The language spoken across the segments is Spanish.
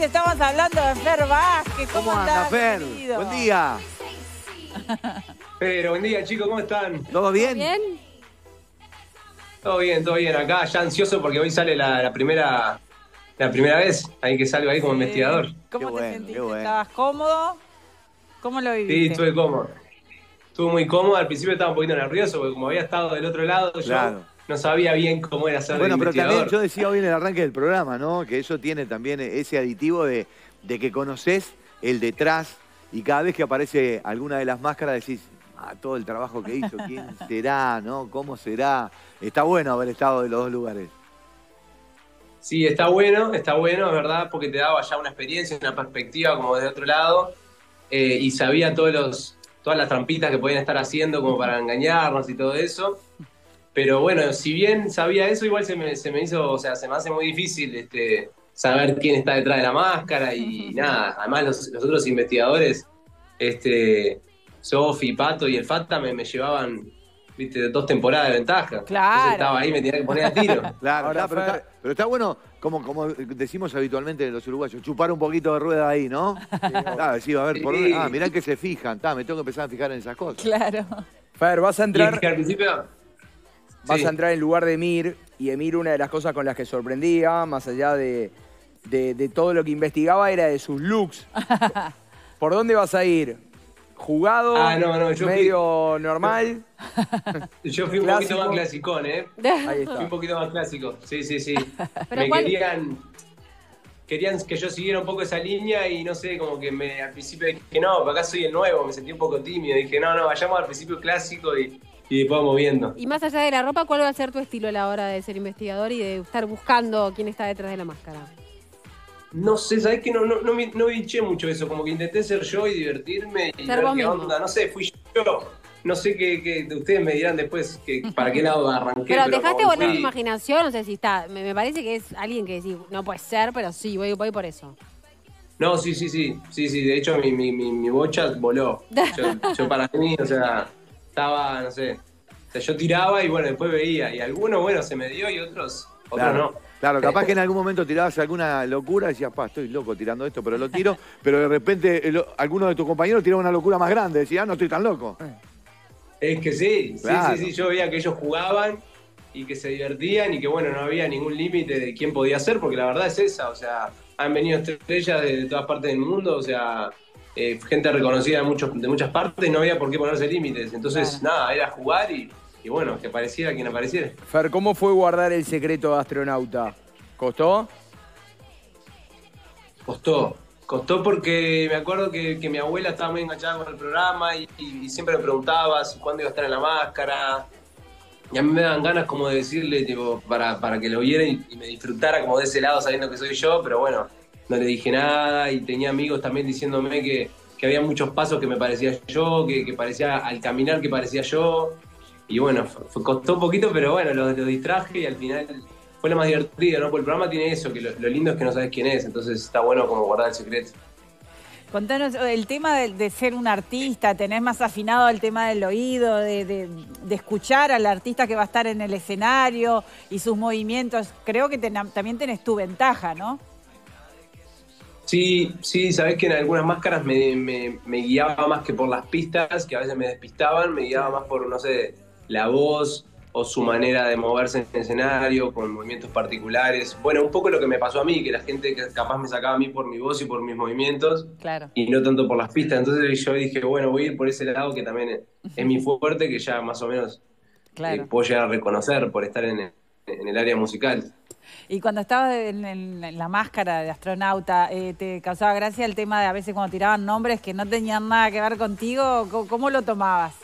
estamos hablando de Fer Vázquez. ¿Cómo, ¿Cómo anda, Fer? querido? Buen día. Pero buen día chicos, ¿cómo están? ¿Todo bien? ¿Bien? Todo bien, todo bien. Acá ya ansioso porque hoy sale la, la primera la primera vez ahí que salgo ahí como Sí. investigador. ¿Cómo Qué te bueno, sentiste? qué bueno. ¿Estabas cómodo? ¿Cómo lo Sí, viviste? estuve cómodo. Estuve muy cómodo, al principio estaba un poquito nervioso porque como había estado del otro lado Claro. yo no sabía bien cómo era ser de Bueno, pero también yo decía hoy en el arranque del programa, ¿no? Que eso tiene también ese aditivo de, de que conoces el detrás y cada vez que aparece alguna de las máscaras decís, ah, todo el trabajo que hizo, quién será, ¿no? ¿Cómo será? Está bueno haber estado de los dos lugares. Sí, está bueno, está bueno, es verdad, porque te daba ya una experiencia, una perspectiva como desde otro lado eh, y sabía todos los, todas las trampitas que podían estar haciendo como para engañarnos y todo eso. Pero bueno, si bien sabía eso, igual se me, se me hizo, o sea, se me hace muy difícil este, saber quién está detrás de la máscara y nada. Además, los, los otros investigadores, este, Sofi, Pato y el Fata me, me llevaban, viste, dos temporadas de ventaja. Claro. Entonces estaba ahí, me tenía que poner a tiro. Claro, Ahora, pero, está, pero está bueno, como, como decimos habitualmente los uruguayos, chupar un poquito de rueda ahí, ¿no? Claro, decir, a ver, por Sí. dónde- ah, mirá que se fijan, tá, me tengo que empezar a fijar en esas cosas. Claro. Fer, vas a Y es entrar, que al principio... vas sí. a entrar en lugar de Emir, y Emir una de las cosas con las que sorprendía, más allá de, de- de todo lo que investigaba, era de sus looks. ¿Por dónde vas a ir? ¿Jugado? Ah, no, no, yo fui- ¿Medio normal? Yo fui un Clásico. poquito más clasicón, ¿eh? Ahí Fui un está. poquito más clásico. Sí, sí, sí. Pero me ¿cuál- querían. Querían que yo siguiera un poco esa línea y no sé, como que me, al principio dije, no, acá soy el nuevo, me sentí un poco tímido. Dije, no, no, vayamos al principio clásico y, y después vamos viendo. Y más allá de la ropa, ¿cuál va a ser tu estilo a la hora de ser investigador y de estar buscando quién está detrás de la máscara? No sé, ¿sabés que no, no, no, no biché mucho eso? Como que intenté ser yo y divertirme y ver qué mismo. onda. No sé, fui yo. No sé qué, ustedes me dirán después que, para qué lado arranqué. Pero, dejaste volar tu imaginación, no sé si está. Me, me parece que es alguien que decís, no puede ser, pero sí, voy, voy por eso. No, sí, sí, sí, sí, sí, de hecho mi, mi, mi, mi bocha voló. Yo, yo para mí, o sea, estaba, no sé, o sea, yo tiraba y bueno, después veía, y algunos, bueno, se me dio y otros, otros Claro, no. claro, capaz que en algún momento tirabas alguna locura y decías, pa, estoy loco tirando esto, pero lo tiro, pero de repente el- alguno de tus compañeros tiraba una locura más grande, decía, ah, no estoy tan loco. Es que sí, sí, sí, sí, yo veía que ellos jugaban y que se divertían y que bueno, no había ningún límite de quién podía ser, porque la verdad es esa, o sea, han venido estrellas de, todas partes del mundo, o sea, eh, gente reconocida de, muchos, de muchas partes y no había por qué ponerse límites. Entonces, nada, era jugar y, y bueno, que apareciera quien apareciera. Fer, ¿cómo fue guardar el secreto de astronauta? ¿Costó? Costó, costó porque me acuerdo que, que mi abuela estaba muy enganchada con el programa y, y siempre me preguntaba si cuándo iba a estar en la máscara. Y a mí me daban ganas como de decirle, tipo, para, para que lo viera y, y me disfrutara como de ese lado sabiendo que soy yo, pero bueno, no le dije nada y tenía amigos también diciéndome que, que había muchos pasos que me parecía yo, que, parecía al caminar que parecía yo. Y bueno, costó un poquito, pero bueno, lo, lo distraje y al final fue lo más divertido, ¿no? Porque el programa tiene eso, que lo, lindo es que no sabes quién es, entonces está bueno como guardar el secreto. Contanos el tema de, ser un artista, tenés más afinado el tema del oído, de, de- de escuchar al artista que va a estar en el escenario y sus movimientos. Creo que ten- también tenés tu ventaja, ¿no? Sí, sí, sabés que en algunas máscaras me, me- me guiaba más que por las pistas, que a veces me despistaban, me guiaba más por, no sé, la voz o su manera de moverse en el escenario, con movimientos particulares. Bueno, un poco lo que me pasó a mí, que la gente que capaz me sacaba a mí por mi voz y por mis movimientos, Claro. y no tanto por las pistas. Entonces yo dije, bueno, voy a ir por ese lado que también es, es mi fuerte, que ya más o menos Claro. eh, puedo llegar a reconocer por estar en el, en el área musical. Y cuando estabas en, la máscara de astronauta, eh, ¿te causaba gracia el tema de a veces cuando tiraban nombres que no tenían nada que ver contigo? ¿Cómo, lo tomabas?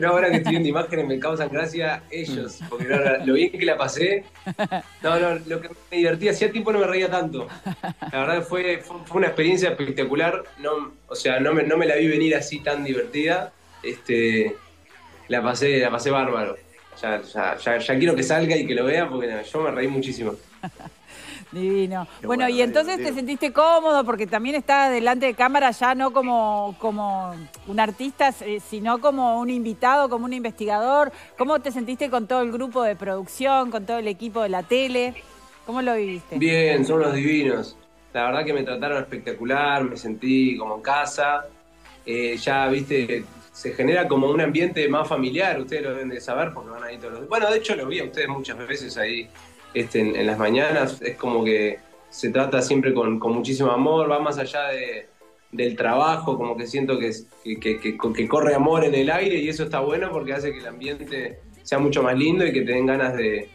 No, ahora que estoy viendo imágenes me causan gracia ellos, porque lo bien que la pasé. No, no, lo que me divertía, hacía tiempo no me reía tanto. La verdad fue, fue una experiencia espectacular. No, o sea, no me, no me la vi venir así tan divertida. Este, la pasé, la pasé bárbaro. Ya, ya, ya, ya quiero que salga y que lo vea porque no, yo me reí muchísimo. Divino. Bueno, bueno, y entonces te sentiste cómodo porque también estás delante de cámara ya no como, como un artista, eh, sino como un invitado, como un investigador. ¿Cómo te sentiste con todo el grupo de producción, con todo el equipo de la tele? ¿Cómo lo viviste? Bien, son unos divinos. la verdad que me trataron espectacular, me sentí como en casa. Eh, ya, viste, se genera como un ambiente más familiar, ustedes lo deben de saber porque van ahí todos los Bueno, de hecho lo vi a ustedes muchas veces ahí este, en, las mañanas, es como que se trata siempre con, con muchísimo amor, va más allá de, del trabajo, como que siento que, que, que, que- que corre amor en el aire y eso está bueno porque hace que el ambiente sea mucho más lindo y que te den ganas de,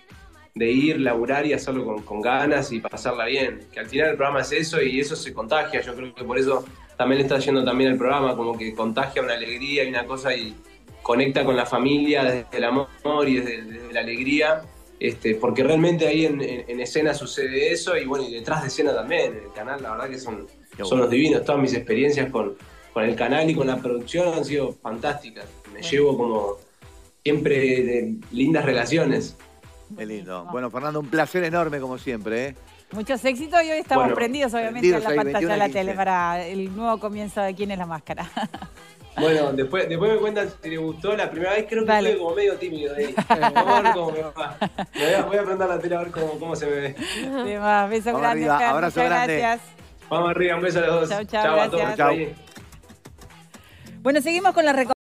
de ir, laburar y hacerlo con, con ganas y pasarla bien. Que al final el programa es eso y eso se contagia. Yo creo que por eso también le está yendo también el programa, como que contagia una alegría y una cosa y conecta con la familia desde el amor y desde, desde la alegría. Este, porque realmente ahí en, en- en escena sucede eso y bueno, y detrás de escena también, en el canal, la verdad que son, son los divinos. Todas mis experiencias con, con el canal y con la producción han sido fantásticas. Me llevo como siempre de lindas relaciones. Qué lindo. Bueno, Fernando, un placer enorme como siempre, ¿eh? Muchos éxitos y hoy estamos Bueno, prendidos, obviamente, en la pantalla 21 de la 15. tele para el nuevo comienzo de ¿Quién es la máscara? Bueno, después, después me cuentan si les gustó. La primera vez creo que Dale. estuve como medio tímido ahí. Vamos a ver cómo me va. Voy a, voy a prender la tele a ver cómo, cómo se me ve. De más, besos Vamos grandes, arriba, abrazo muchas grande. gracias. Vamos arriba, un beso a los dos. A todos. gracias. Chau. Bueno, seguimos con la recomendación.